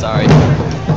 sorry.